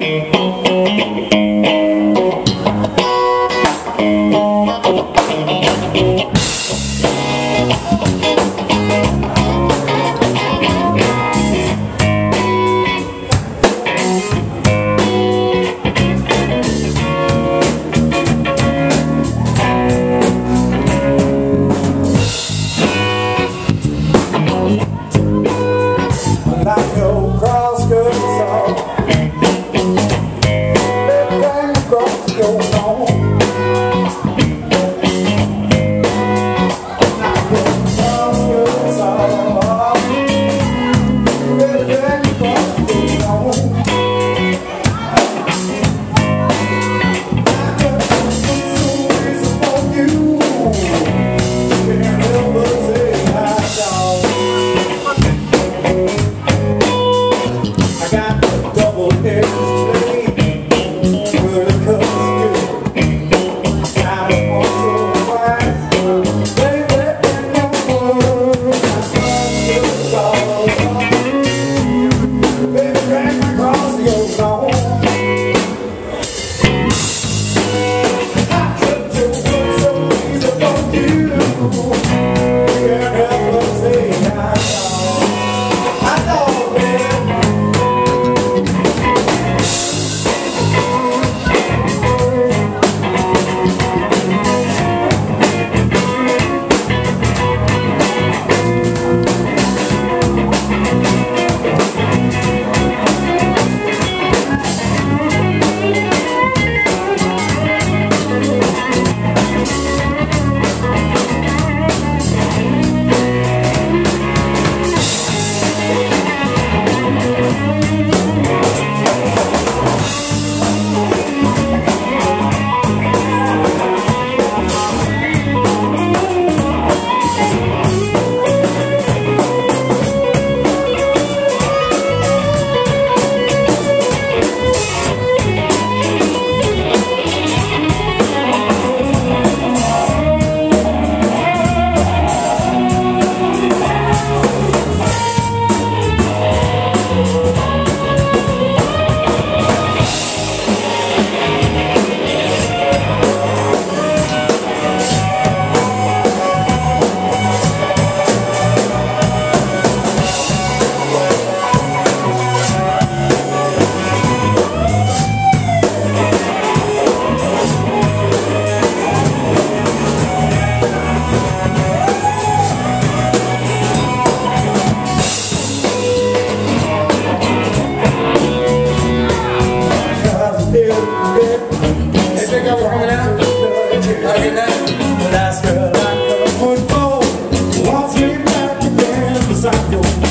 Thank you. don't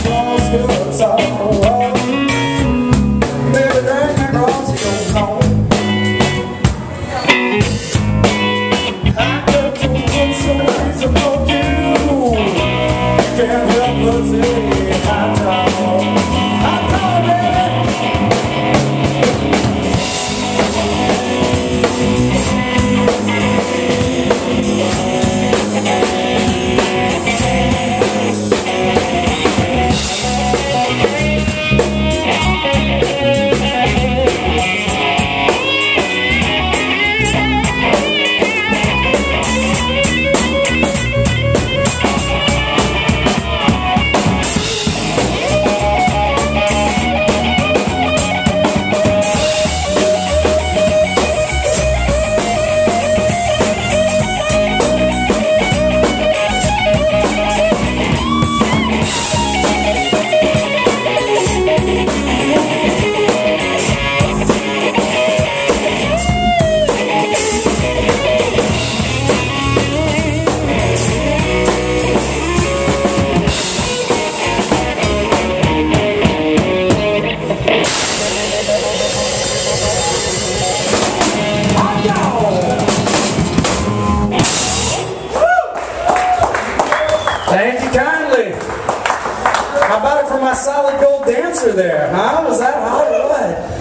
How about it for my solid gold dancer there, huh? Was that hot?